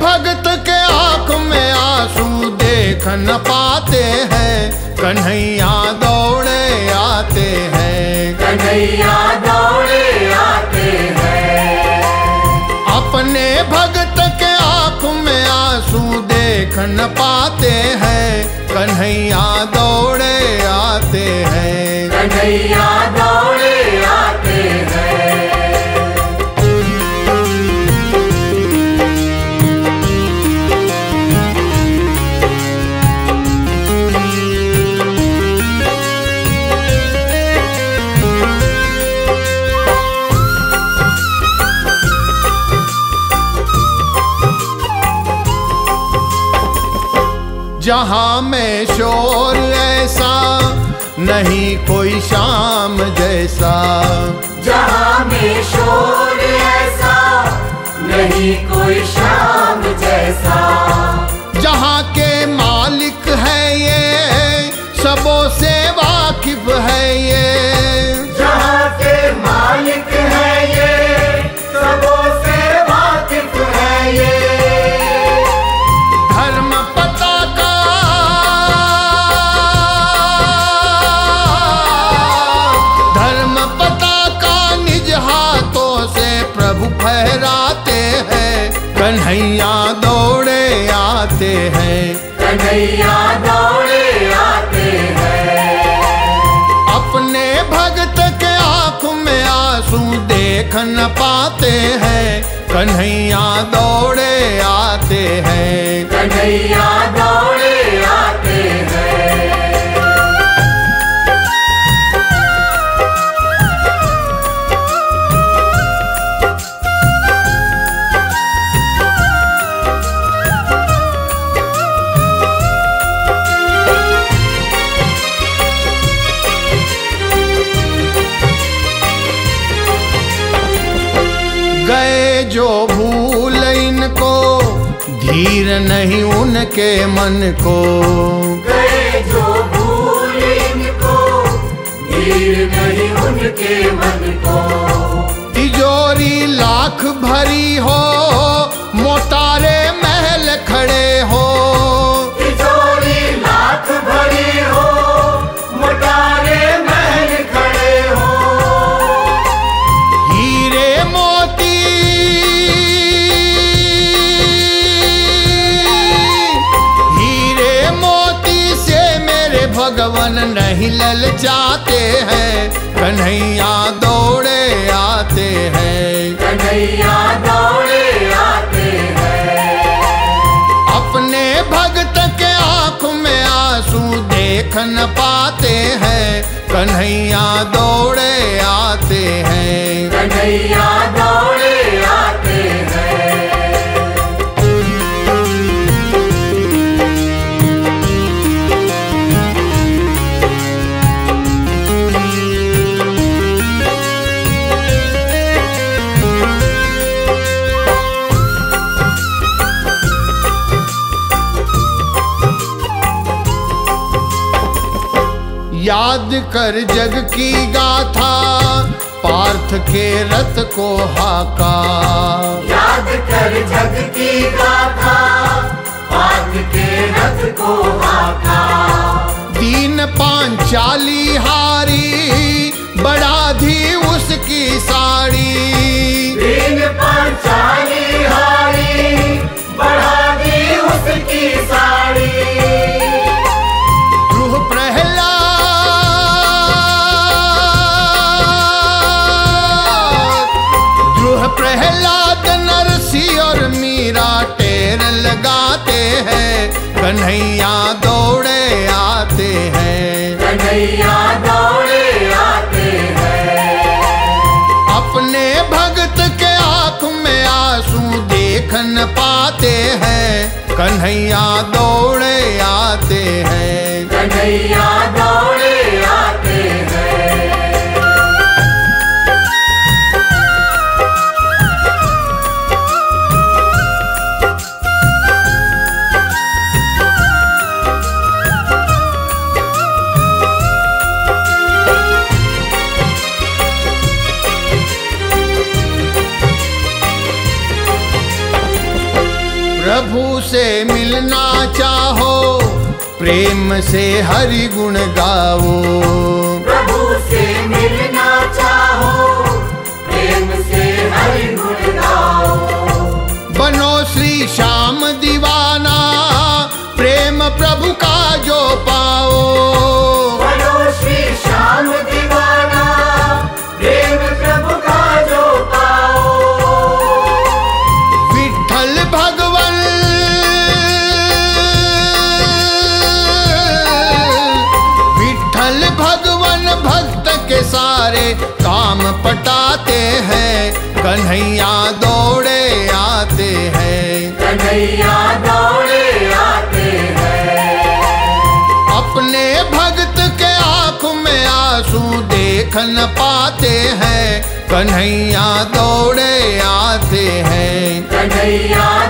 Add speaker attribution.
Speaker 1: भक्त के आँख में आँसू देख न पाते हैं। कन्हैया दौड़े आते हैं।
Speaker 2: कन्हैया दौड़े आते हैं।
Speaker 1: अपने भक्त के आँख में आँसू देख न पाते हैं। कन्हैया दौड़े आते हैं।
Speaker 2: कन्हैया दौड़े आते
Speaker 1: जहाँ में शोर ऐसा नहीं कोई शाम जैसा।
Speaker 2: जहाँ में शोर ऐसा नहीं कोई शाम जैसा।
Speaker 1: जहाँ के मालिक है ये सबों से वाकिफ है ये। आते हैं।
Speaker 2: कन्हैया दौड़े आते हैं।
Speaker 1: अपने भगत के आँख में आँसू देख न पाते हैं। कन्हैया दौड़े आते हैं।
Speaker 2: कन्हैया
Speaker 1: जो भूल इनको धीर नहीं उनके मन को।
Speaker 2: गए जो भूल इनको धीर नहीं उनके मन को।
Speaker 1: तिजोरी लाख भरी हो नहीं लल जाते हैं कन्हैया दौड़े आते हैं।
Speaker 2: कन्हैया दौड़े आते हैं।
Speaker 1: अपने भक्त के आँख में आँसू देख न पाते हैं कन्हैया दौड़े आते हैं।
Speaker 2: कन्हैया
Speaker 1: याद कर जग की गाथा पार्थ के रथ को हाका।
Speaker 2: याद कर जग की गाथा पाक के रथ को हाका।
Speaker 1: दीन पांचाली हारी बड़ा धी उसकी साड़ी।
Speaker 2: दीन पांचाली हारी बढ़ा दी उसकी साड़ी।
Speaker 1: कन्हैया दौड़े आते हैं।
Speaker 2: कन्हैया दौड़े आते हैं।
Speaker 1: अपने भक्त के आँख में आँसू देख न पाते हैं। कन्हैया दौड़े आते हैं।
Speaker 2: कन्हैया
Speaker 1: प्रभु से मिलना चाहो प्रेम से हरि गुण गाओ
Speaker 2: प्रभु से मिलना चाहो प्रेम से हरि गुण गाओ
Speaker 1: बनो श्री श्याम दीवाना प्रेम प्रभु का जो पाओ कन्हैया दौड़े आते हैं।
Speaker 2: कन्हैया दौड़े आते हैं।
Speaker 1: अपने भक्त के आँख में आँसू देख न पाते हैं। कन्हैया दौड़े आते हैं।
Speaker 2: कन्हैया